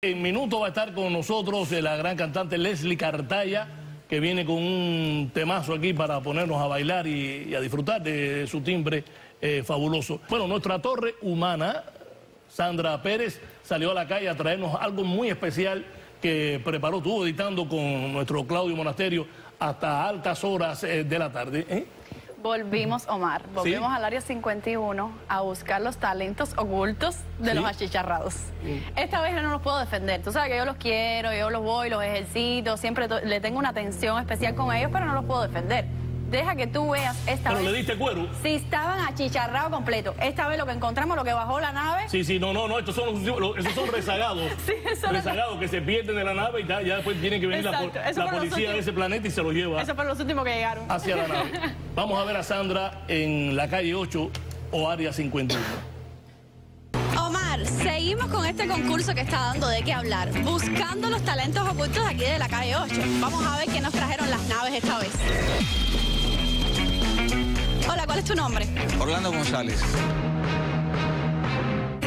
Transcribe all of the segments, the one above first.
En minuto va a estar con nosotros la gran cantante Leslie Cartaya, que viene con un temazo aquí para ponernos a bailar y, a disfrutar de su timbre eh, fabuloso. Bueno, nuestra torre humana, Sandra Pérez, salió a la calle a traernos algo muy especial que preparó, estuvo editando con nuestro Claudio Monasterio hasta altas horas eh, de la tarde. ¿eh? Volvimos, Omar, volvimos al área 51 a buscar los talentos ocultos de los achicharrados. Esta vez no los puedo defender. Tú sabes que yo los quiero, yo los voy, los ejercito, siempre le tengo una atención especial con ellos, pero no los puedo defender deja que tú veas esta Pero vez. le diste cuero. Si estaban achicharrados completo. Esta vez lo que encontramos, lo que bajó la nave. Sí, sí, no, no, no, estos son, esos son rezagados. sí, eso rezagados que se pierden de la nave y ya, ya después tienen que venir la, la policía de ese planeta y se los lleva. Eso fueron los últimos que llegaron. Hacia la nave. Vamos a ver a Sandra en la calle 8 o área 51. Omar, seguimos con este concurso que está dando de qué hablar, buscando los talentos ocultos aquí de la calle 8. Vamos a ver qué nos trajeron las naves esta vez. Hola, ¿cuál es tu nombre? Orlando González.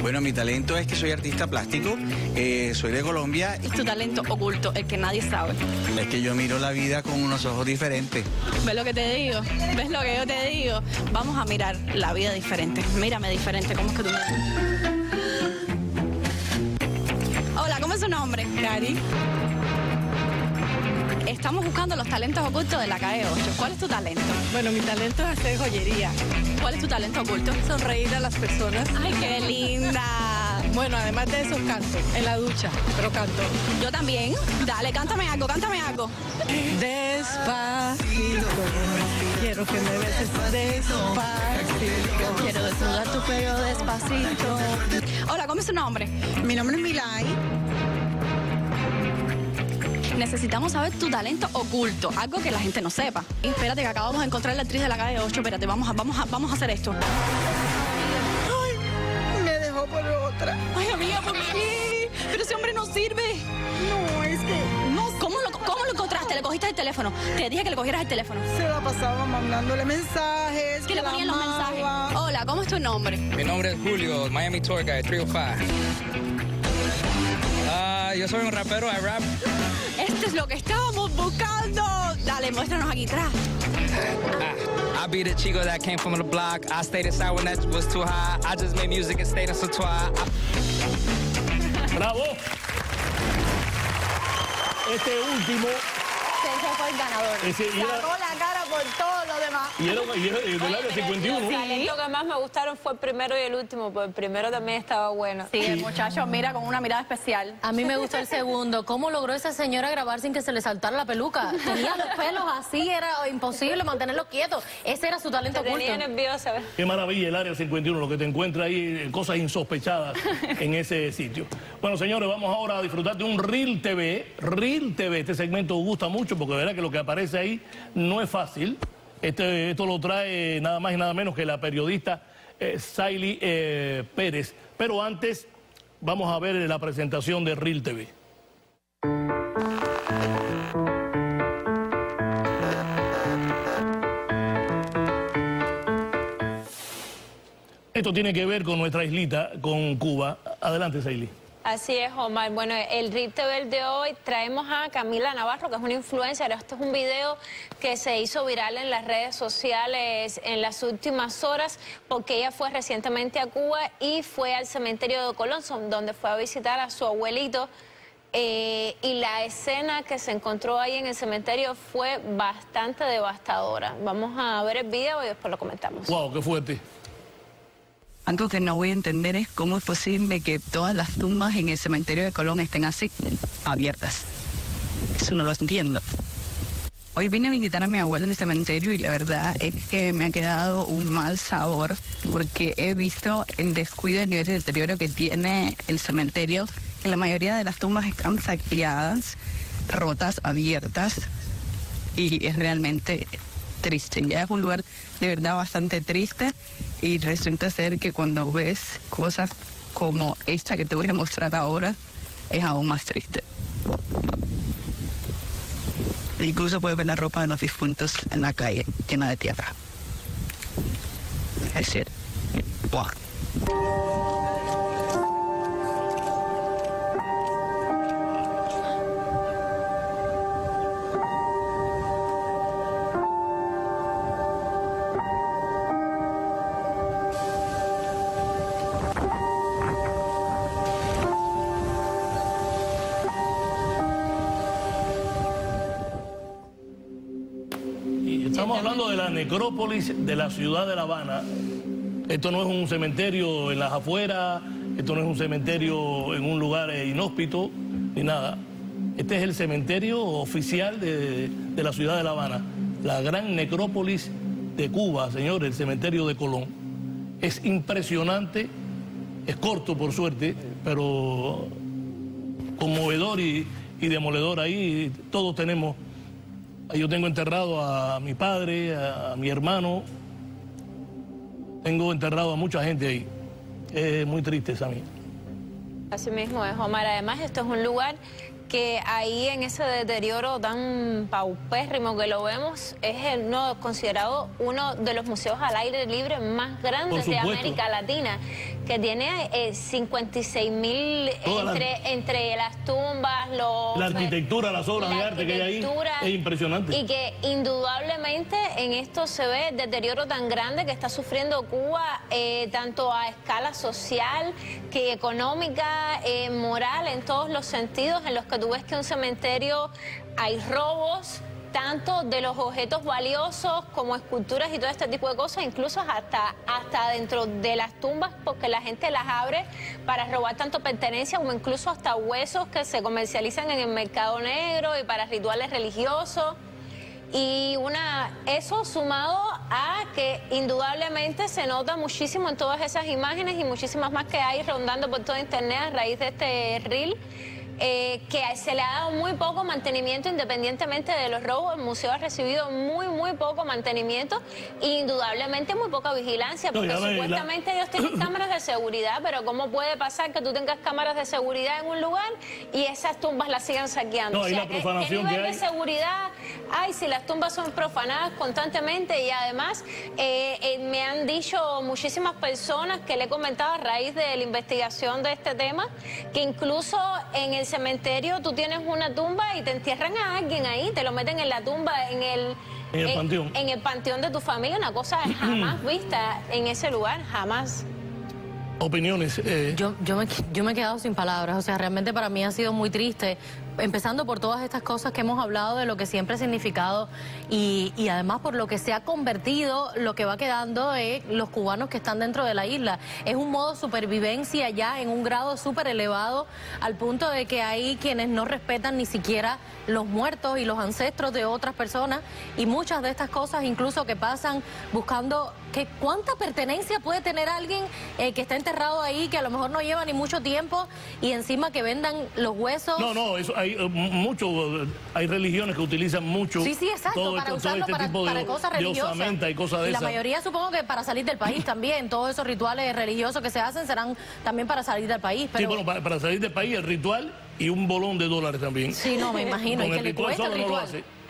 Bueno, mi talento es que soy artista plástico, eh, soy de Colombia. Es tu talento oculto, el que nadie sabe. Es que yo miro la vida con unos ojos diferentes. ¿Ves lo que te digo? ¿Ves lo que yo te digo? Vamos a mirar la vida diferente. Mírame diferente, ¿cómo es que tú Hola, ¿cómo es su nombre? Cari. Estamos buscando los talentos ocultos de la calle 8. ¿Cuál es tu talento? Bueno, mi talento es hacer joyería. ¿Cuál es tu talento oculto? Sonreír a las personas. ¡Ay, qué linda! Bueno, además de eso canto, en la ducha, pero canto. Yo también. Dale, cántame algo, cántame algo. Despacito, quiero que me beses despacito. Quiero desnudar tu pelo despacito. Hola, ¿cómo es su nombre? Mi nombre es Milay necesitamos saber tu talento oculto, algo que la gente no sepa. espérate que acabamos de encontrar la actriz de la calle 8, espérate, vamos a, vamos a, vamos a hacer esto. Ay, me dejó por otra. Ay, amiga, ¿por qué? Pero ese hombre no sirve. No, es que... No, ¿cómo lo, cómo lo encontraste? ¿Le cogiste el teléfono? Te dije que le cogieras el teléfono. Se la pasaba mandándole mensajes. ¿Qué le ponían los mensajes? Hola, ¿cómo es tu nombre? Mi nombre es Julio, Miami Tour Guide 305. Ah, yo soy un rapero de rap. Este es lo que estábamos buscando. Dale, muéstranos aquí atrás. I be the chico that came from the block. I stayed inside when that was too high. I just made music and stayed in Sotois. Bravo. Este último ese fue el ganador. Ese, Sacó la cara por todo Y era, y era, y del área 51. Sí. Lo que más me gustaron fue el primero y el último, porque el primero también estaba bueno. Sí, el muchacho mira con una mirada especial. A mí me gustó el segundo. ¿Cómo logró esa señora grabar sin que se le saltara la peluca? Tenía los pelos así, era imposible mantenerlos quietos. Ese era su talento oculto. Tenía nerviosa. Qué maravilla el área 51, lo que te encuentra ahí, cosas insospechadas en ese sitio. Bueno, señores, vamos ahora a disfrutar de un Real TV. Real TV, este segmento gusta mucho porque verá que lo que aparece ahí no es fácil. Este, esto lo trae nada más y nada menos que la periodista eh, eh Pérez. Pero antes vamos a ver la presentación de Real TV. Esto tiene que ver con nuestra islita, con Cuba. Adelante, Saili. Así es, Omar. Bueno, el TV de hoy traemos a Camila Navarro, que es una influencer. Este es un video que se hizo viral en las redes sociales en las últimas horas porque ella fue recientemente a Cuba y fue al cementerio de Colón, donde fue a visitar a su abuelito. Eh, y la escena que se encontró ahí en el cementerio fue bastante devastadora. Vamos a ver el video y después lo comentamos. ¡Wow, qué fuerte! Algo que no voy a entender es cómo es posible que todas las tumbas en el cementerio de Colón estén así, abiertas. Eso no lo entiendo. Hoy vine a visitar a mi abuela en el cementerio y la verdad es que me ha quedado un mal sabor porque he visto el descuido del nivel de deterioro que tiene el cementerio. En la mayoría de las tumbas están saqueadas, rotas, abiertas y es realmente triste. Ya es un lugar de verdad bastante triste y resulta ser que cuando ves cosas como esta que te voy a mostrar ahora, es aún más triste. Incluso puedes ver la ropa de los difuntos en la calle, llena de tierra. Es decir, Estamos hablando de la necrópolis de la ciudad de La Habana. Esto no es un cementerio en las afueras, esto no es un cementerio en un lugar eh, inhóspito, ni nada. Este es el cementerio oficial de, de la ciudad de La Habana, la gran necrópolis de Cuba, señores, el cementerio de Colón. Es impresionante, es corto por suerte, pero conmovedor y, y demoledor ahí. Todos tenemos, yo tengo enterrado a mi padre, a, mi hermano, tengo enterrado a mucha gente ahí. Es muy triste, Sammy. Así mismo es, Omar. Además, esto es un lugar que ahí en ese deterioro tan paupérrimo que lo vemos, es el, no, considerado uno de los museos al aire libre más grandes de América Latina, que tiene 56 eh, mil entre, entre las tumbas, los... La arquitectura, las obras de arte que hay ahí, es impresionante. Y que indudablemente en esto se ve el deterioro tan grande que está sufriendo Cuba, eh, tanto a escala social que económica, eh, moral, en todos los sentidos en los que tú ves que en un cementerio hay robos, tanto de los objetos valiosos como esculturas y todo este tipo de cosas, incluso hasta, hasta dentro de las tumbas, porque la gente las abre para robar tanto pertenencia como incluso hasta huesos que se comercializan en el mercado negro y para rituales religiosos. Y una, eso sumado a que indudablemente se nota muchísimo en todas esas imágenes y muchísimas más que hay rondando por todo internet a raíz de este reel eh, que se le ha dado muy poco mantenimiento independientemente de los robos. El museo ha recibido muy, muy poco mantenimiento e indudablemente muy poca vigilancia, porque supuestamente ellos tienen cámaras de seguridad, pero ¿cómo puede pasar que tú tengas cámaras de seguridad en un lugar y esas tumbas las sigan saqueando? No, o sea, ¿qué, nivel de seguridad hay si las tumbas son profanadas constantemente? Y además eh, eh, me han dicho muchísimas personas que le he comentado a raíz de la investigación de este tema, que incluso en el cementerio tú tienes una tumba y te entierran a alguien ahí, te lo meten en la tumba, en el... En el panteón. En el panteón de tu familia, una cosa jamás vista en ese lugar, jamás opiniones. Eh. Yo, yo, me, yo me he quedado sin palabras, o sea, realmente para mí ha sido muy triste, empezando por todas estas cosas que hemos hablado de lo que siempre ha significado y, además por lo que se ha convertido, lo que va quedando de los cubanos que están dentro de la isla. Es un modo supervivencia ya en un grado súper elevado, al punto de que hay quienes no respetan ni siquiera los muertos y los ancestros de otras personas y muchas de estas cosas incluso que pasan buscando que cuánta pertenencia puede tener alguien eh, que está enterrado ahí, que a lo mejor no lleva ni mucho tiempo y encima que vendan los huesos. No, no, eso hay eh, mucho, hay religiones que utilizan mucho. Sí, sí, exacto, para usarlo este para, cosas religiosas. y cosas de la mayoría supongo que para salir del país también, todos esos rituales religiosos que se hacen serán también para salir del país. Sí, bueno, para salir del país el ritual y un bolón de dólares también. Sí, no, me imagino. y que le cuesta el ritual.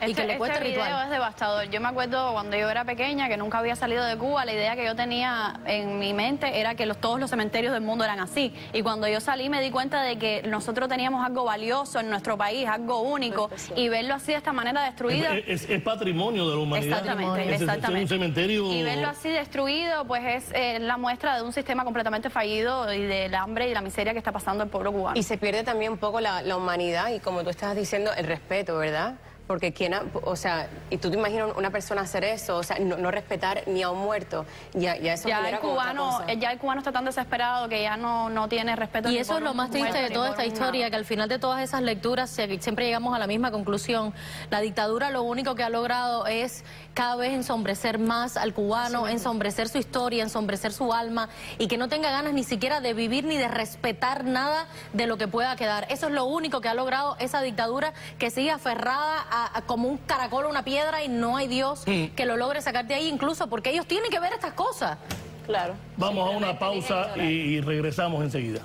Y que le cuesta el ritual. video es devastador. Yo me acuerdo cuando yo era pequeña, que nunca había salido de Cuba, la idea que yo tenía en mi mente era que los, todos los cementerios del mundo eran así. Y cuando yo salí me di cuenta de que nosotros teníamos algo valioso en nuestro país, algo único, y verlo así de esta manera destruido... Es, patrimonio de la humanidad. Exactamente, exactamente. un cementerio... Y verlo así destruido, pues es eh, la muestra de un sistema completamente fallido y del hambre y la miseria que está pasando el pueblo cubano. Y se pierde también un poco la, humanidad y como tú estás diciendo, el respeto, ¿verdad? Porque quién, o sea, y tú te imaginas una persona hacer eso, o sea, no, respetar ni a un muerto, ya, ya eso ya el cubano, ya el cubano está tan desesperado que ya no, no tiene respeto. Y eso es lo más triste de toda esta historia, que al final de todas esas lecturas siempre llegamos a la misma conclusión. La dictadura lo único que ha logrado es cada vez ensombrecer más al cubano, ensombrecer su historia, ensombrecer su alma y que no tenga ganas ni siquiera de vivir ni de respetar nada de lo que pueda quedar. Eso es lo único que ha logrado esa dictadura que sigue aferrada a, como un caracol a una piedra y no hay Dios mm. que lo logre sacar de ahí, incluso porque ellos tienen que ver estas cosas. Claro. Vamos a una pausa y regresamos enseguida.